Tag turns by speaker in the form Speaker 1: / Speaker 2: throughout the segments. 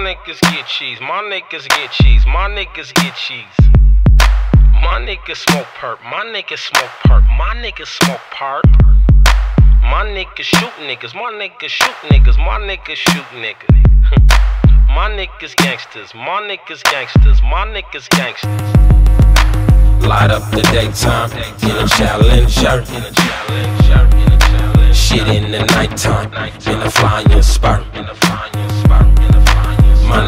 Speaker 1: niggas get cheese. My niggas get cheese. My niggas get cheese. My niggas smoke perp. My niggas smoke perp. My niggas smoke perp. My niggas shoot niggas. My niggas shoot niggas. My niggas shoot niggas. My niggas gangsters. My niggas gangsters. My niggas gangsters.
Speaker 2: Light up the daytime in a challenger. Shit in the nighttime in a Flying Spur.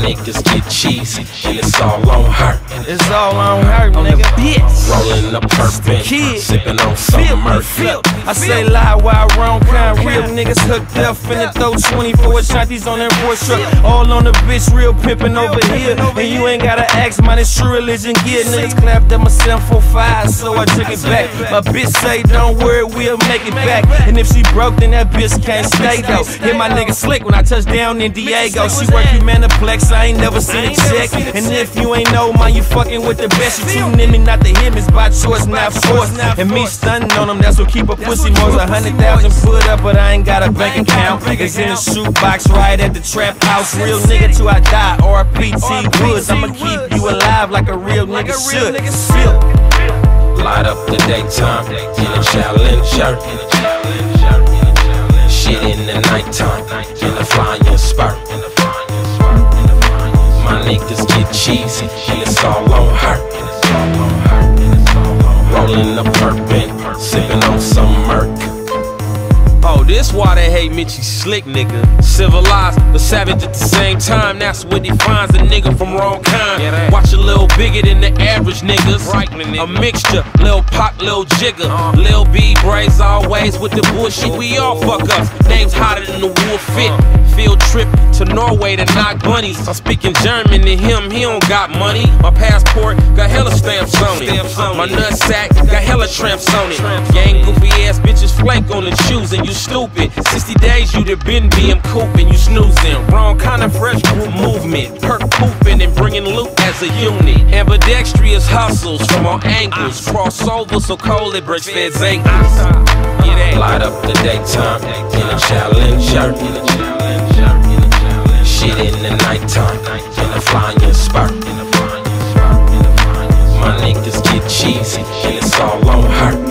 Speaker 2: Niggas get cheesy and it's all on her.
Speaker 3: It's all on her, nigga. Bitch.
Speaker 2: Rolling up purpin,
Speaker 3: Kid.
Speaker 2: sipping on some
Speaker 3: filthy. I say lie while wrong kind. Real niggas hooked up, finna throw 24 shotties on that voice truck. All on the bitch, real pimpin' over here. And you ain't gotta ask, man, it's true religion gear. Niggas clapped at my 745, so I took it back. My bitch say, don't worry, we'll make it back. And if she broke, then that bitch can't stay though. Hit my nigga slick when I touch down in Diego. She work Humaniplex, I ain't never seen a check. And if you ain't know, man, you fucking with the best. You tuning in and not the him, it's by choice, not force. And me stunning on them, that's what keep a pussy more. A hundred thousand put up, but I ain't got a bank account. It's in a shoebox right at the trap house. Real nigga till I die, RPT Woods. I'ma keep you alive like a real nigga should. Feel.
Speaker 2: Light up the daytime in a challenger. Shit in the nighttime in a Flying Spur. Niggas get cheesy and it's all on her. Rolling up purpin, sipping on some murk.
Speaker 4: This why they hate Mitchy Slick, nigga. Civilized, but savage at the same time. That's what defines a nigga from wrong kind. Watch a little bigger than the average niggas. A mixture, lil pop, lil jigger. Lil B braids always with the bullshit. We all fuck up. Names hotter than the wolf fit. Field trip to Norway to knock bunnies. I'm speaking German to him, he don't got money. My passport got hella stamps on it. My nutsack got hella tramps on it. Gang on the shoes and you stupid. 60 days you'd have been being cooping, you snoozing. Wrong kind of fresh group movement. Perk pooping and bringing loot as a unit. Ambidextrous hustles from all angles. Crossover so cold it breaks feds ankles.
Speaker 2: Light up the daytime in a challenger. Shit in the nighttime in a Flying Spur. My niggas get cheesy and it's all on her.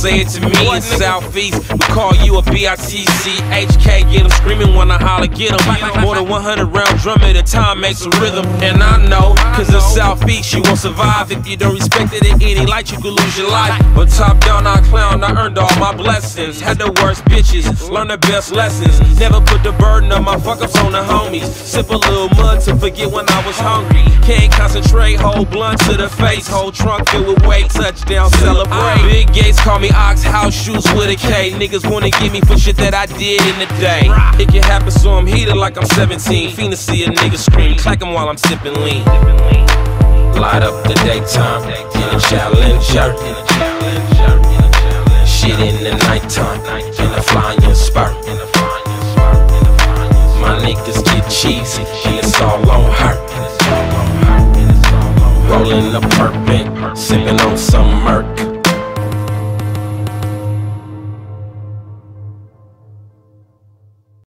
Speaker 4: Say it to me. In Southeast, we call you a BITC. HK, get them screaming when I holler, get them. More than 100 round drum at a time makes a rhythm. And I know, cause in Southeast, you won't survive. If you don't respect it in any light, you could lose your life. But top down, I clown, I earned all my blessings. Had the worst bitches, learned the best lessons. Never put the burden of my fuck ups on the homies. Sip a little mud to forget when I was hungry. Can't concentrate, hold blunt to the face, whole trunk filled with weight, touchdown, celebrate. Big Gates call me Ox House shoes with a K. Niggas wanna get me for shit that I did in the day. It can happen, so I'm heated like I'm 17. Fiend to see a nigga scream, clack him while I'm sipping lean.
Speaker 2: Light up the daytime in a challenger. Shit in the nighttime in a Flying Spur. My niggas get cheesy and it's all on her. Rolling up purpin, sipping